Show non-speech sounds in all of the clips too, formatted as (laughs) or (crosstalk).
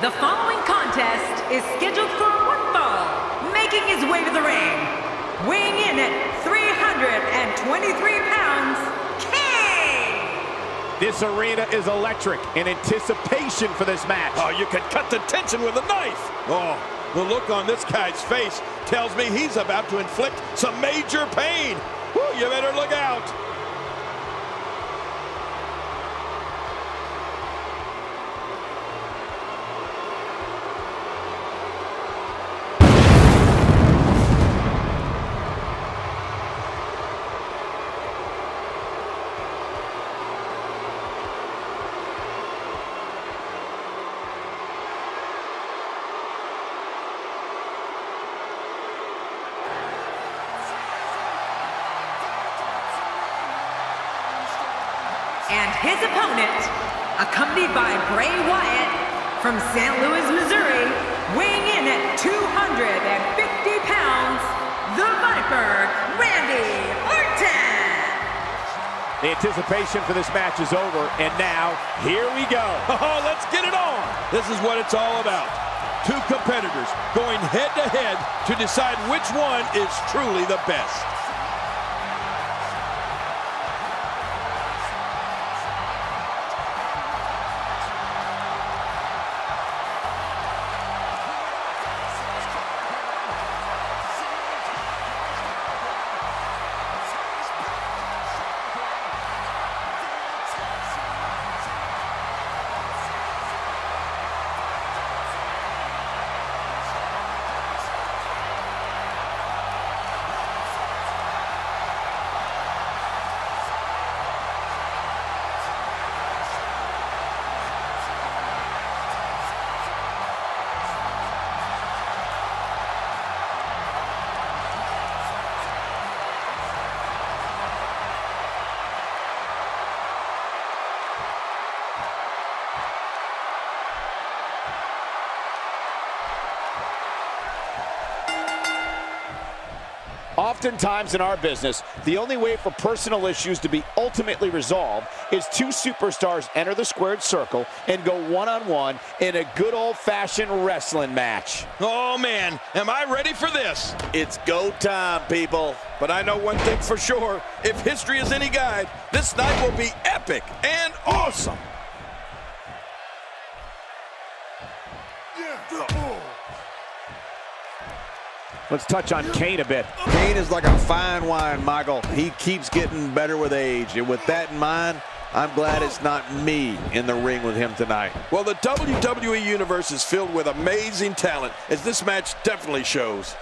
The following contest is scheduled for one fall, making his way to the ring, weighing in at 323 pounds, Kane! This arena is electric in anticipation for this match. Oh, you could cut the tension with a knife. Oh, the look on this guy's face tells me he's about to inflict some major pain. Whew, you better look out. And his opponent, accompanied by Bray Wyatt from St. Louis, Missouri, weighing in at 250 pounds, the Viper, Randy Orton! The anticipation for this match is over, and now, here we go. (laughs) Oh, let's get it on. This is what it's all about. Two competitors going head to head to decide which one is truly the best. Oftentimes in our business, the only way for personal issues to be ultimately resolved is two superstars enter the squared circle and go one-on-one in a good old-fashioned wrestling match. Oh, man, am I ready for this? It's go time, people. But I know one thing for sure. If history is any guide, this night will be epic and awesome. Let's touch on Kane a bit. Kane is like a fine wine, Michael. He keeps getting better with age. And with that in mind, I'm glad it's not me in the ring with him tonight. Well, the WWE Universe is filled with amazing talent, as this match definitely shows.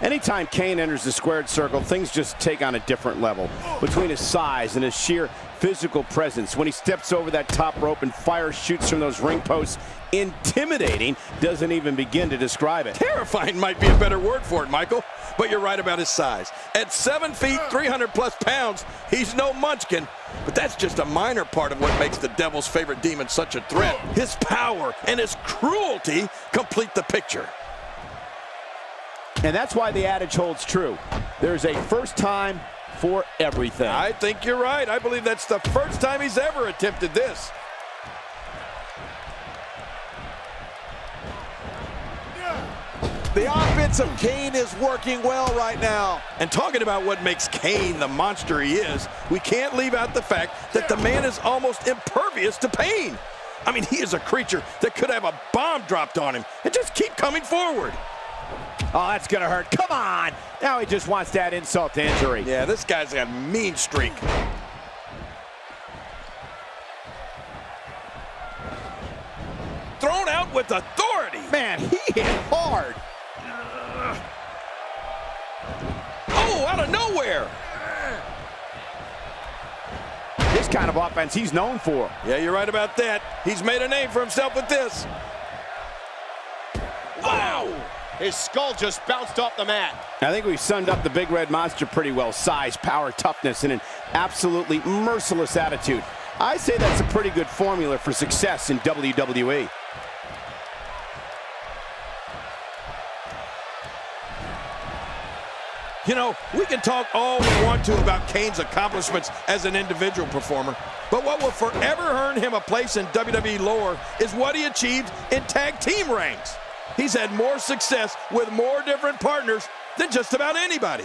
Anytime Kane enters the squared circle, things just take on a different level. Between his size and his sheer physical presence, when he steps over that top rope and fire shoots from those ring posts, intimidating doesn't even begin to describe it. Terrifying might be a better word for it, Michael. But you're right about his size. At 7 feet, 300 plus pounds, he's no munchkin. But that's just a minor part of what makes the devil's favorite demon such a threat. His power and his cruelty complete the picture. And that's why the adage holds true. There's a first time for everything. I think you're right. I believe that's the first time he's ever attempted this. The offense of Kane is working well right now. And talking about what makes Kane the monster he is, we can't leave out the fact that the man is almost impervious to pain. I mean, he is a creature that could have a bomb dropped on him and just keep coming forward. Oh, that's going to hurt. Come on. Now he just wants that insult to injury. Yeah, this guy's got a mean streak. Thrown out with authority. Man, he hit hard. Oh, out of nowhere. This kind of offense he's known for. Yeah, you're right about that. He's made a name for himself with this. Wow! His skull just bounced off the mat. I think we've summed up the Big Red Monster pretty well. Size, power, toughness, and an absolutely merciless attitude. I say that's a pretty good formula for success in WWE. You know, we can talk all we want to about Kane's accomplishments as an individual performer, but what will forever earn him a place in WWE lore is what he achieved in tag team ranks. He's had more success with more different partners than just about anybody.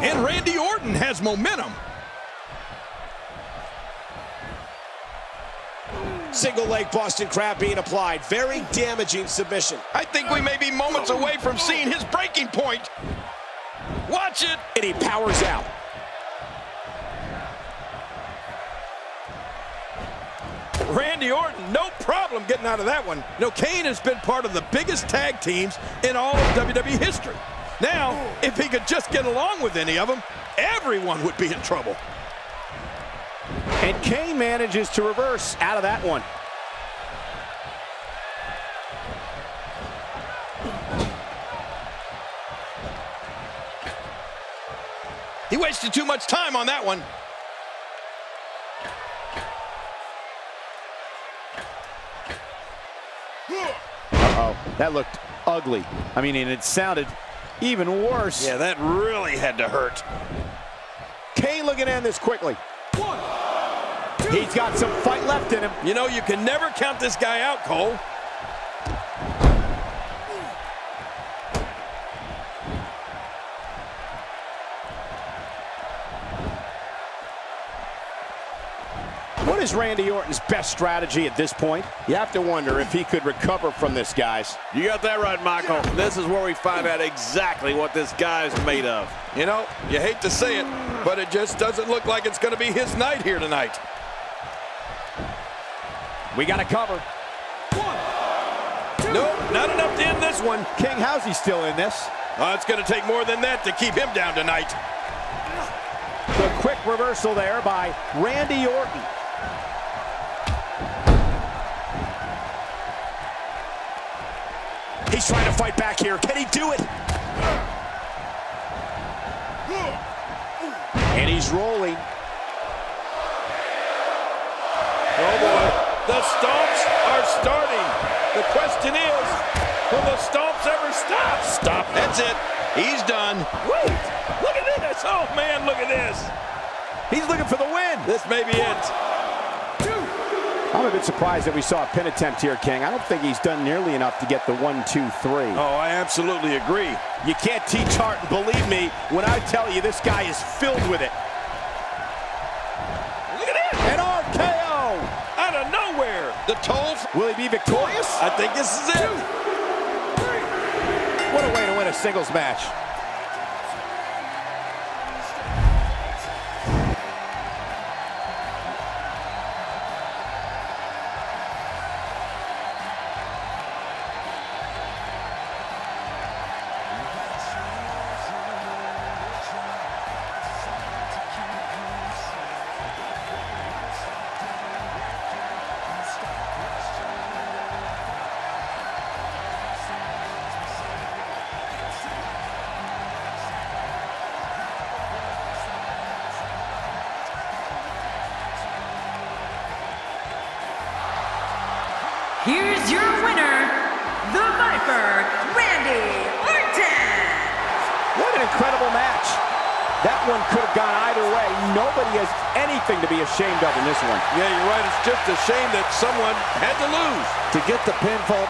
And Randy Orton has momentum. Single leg Boston Crab being applied. Very damaging submission. I think we may be moments away from seeing his breaking point. Watch it. And he powers out. Randy Orton, no problem getting out of that one. You know, Kane has been part of the biggest tag teams in all of WWE history. Now, if he could just get along with any of them, everyone would be in trouble. And Kane manages to reverse out of that one. He wasted too much time on that one. That looked ugly. I mean, and it sounded even worse. Yeah, that really had to hurt. Kane looking to end this quickly. He's got some fight left in him. You know, you can never count this guy out, Cole. Is Randy Orton's best strategy at this point? You have to wonder if he could recover from this, guys. You got that right, Michael. This is where we find out exactly what this guy's made of. You know, you hate to say it, but it just doesn't look like it's going to be his night here tonight. We got to cover. Nope, not enough to end this one. King, how's he still in this? Uh, it's going to take more than that to keep him down tonight. The quick reversal there by Randy Orton. He's trying to fight back here. Can he do it? And he's rolling. Oh, boy. The stomps are starting. The question is, will the stomps ever stop? Stop. That's it. He's done. Wait. Look at this. Oh, man, look at this. He's looking for the win. This may be it. I'm a bit surprised that we saw a pin attempt here, King. I don't think he's done nearly enough to get the one, two, three. Oh, I absolutely agree. You can't teach heart, and believe me when I tell you this guy is filled with it. Look at this. An RKO! Out of nowhere. The toll. Will he be victorious? I think this is it. What a way to win a singles match. Here's your winner, the Viper, Randy Orton. What an incredible match. That one could have gone either way. Nobody has anything to be ashamed of in this one. Yeah, you're right. It's just a shame that someone had to lose. To get the pinfall